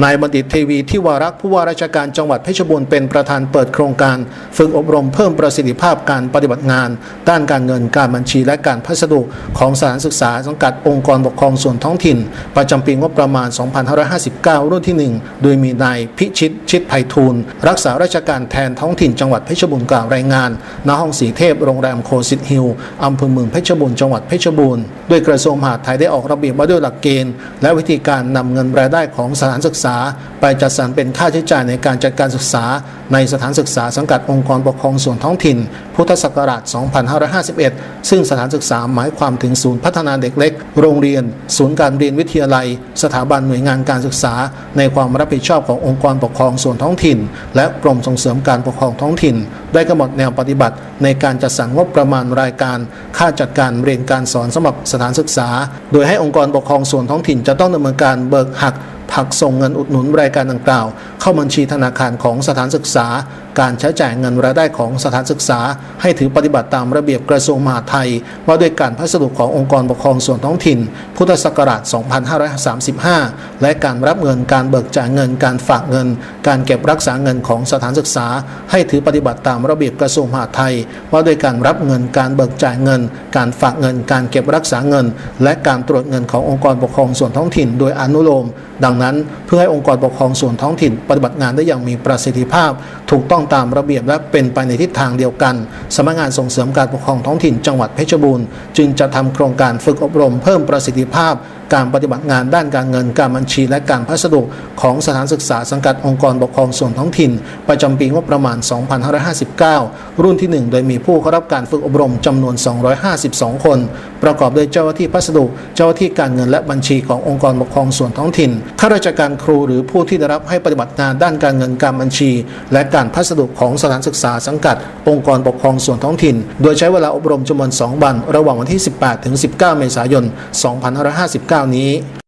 นายบัณฑิตเทวีที่วารักผู้ว่าราชการจังหวัดเพชรบูรณ์เป็นประธานเปิดโครงการ ฝึกอบรมเพิ่มประสิทธิภาพการปฏิบัติงาน ด้านการเงินการบัญชีและการพัสดุของสถานศึกษาสังกัดองค์กรปกครองส่วนท้องถิ่น ประจำปีงบประมาณ 2559 รุ่นที่ 1 โดยมีนายพิชิตชิดไพฑูรย์รักษาราชการแทนท้องถิ่นจังหวัดเพชรบูรณ์กล่าวรายงานณห้องสีเทพโรงแรมโคสิตฮิลอำเภอเมืองเพชรบูรณ์จังหวัดเพชรบูรณ์โดยกระทรวงมหาดไทยได้ออกระเบียบว่าด้วยหลักเกณฑ์ และวิธีการนำเงินรายได้ของสถานศึกษาไปจัดสรรเป็นค่าใช้จ่ายในการจัดการศึกษา ในสถานศึกษาสังกัดองค์กรปกครองส่วนท้องถิ่น พุทธศักราช 2551 ซึ่งสถานศึกษาหมายความถึงศูนย์พัฒนาเด็กเล็ก โรงเรียน ศูนย์การเรียนวิทยาลัย สถาบันหน่วยงานการศึกษา ในความรับผิดชอบขององค์กรปกครองส่วนท้องถิ่น และกรมส่งเสริมการปกครองท้องถิ่น ได้กำหนดแนวปฏิบัติ ในการจัดสรรงบประมาณรายการ ค่าจัดการเรียนการสอนสำหรับสถานศึกษา โดยให้องค์กรปกครองส่วนท้องถิ่นจะต้องดำเนินการเบิกหัก หักส่งเงินอุดหนุนรายการดังกล่าว เข้าบัญชีธนาคารของสถานศึกษา การใช้จ่ายเงินรายได้ของสถานศึกษา ให้ถือปฏิบัติตามระเบียบกระทรวงมหาดไทย ว่าด้วยการพัสดุขององค์กรปกครองส่วนท้องถิ่น พุทธศักราช 2535 และการรับเงินการเบิกจ่ายเงินการฝากเงิน การเก็บรักษาเงินของสถานศึกษา ให้ถือปฏิบัติตามระเบียบกระทรวงมหาดไทย ว่าด้วยการรับเงินการเบิกจ่ายเงิน การฝากเงิน การเก็บรักษาเงิน และการตรวจเงินขององค์กรปกครองส่วนท้องถิ่น โดยอนุโลม ดังนั้น เพื่อให้องค์กรปกครองส่วนท้องถิ่น ปฏิบัติงานได้อย่างมีประสิทธิภาพ ถูกต้องตามระเบียบและเป็นไปในทิศทางเดียวกันสำนักงานส่งเสริมการปกครองท้องถิ่นจังหวัดเพชรบูรณ์ จึงจะทำโครงการฝึกอบรมเพิ่มประสิทธิภาพ การปฏิบัติงานด้านการเงินการบัญชีและการพัสดุของสถานศึกษาสังกัดองค์กรปกครองส่วนท้องถิ่น ประจำปีงบประมาณ 2559 รุ่นที่ 1 โดยมีผู้เข้ารับการฝึกอบรมจำนวน 252 คน ประกอบด้วยเจ้าหน้าที่พัสดุ เจ้าหน้าที่การเงินและบัญชีขององค์กรปกครองส่วนท้องถิ่นข้าราชการครูหรือผู้ที่ได้รับให้ปฏิบัติงานด้านการเงินการบัญชี และการพัสดุของสถานศึกษาสังกัด องค์กรปกครองส่วนท้องถิ่น โดยใช้เวลาอบรมจำนวน 2 วัน ระหว่างวันที่ 18 ถึง 19 เมษายน 2559นี้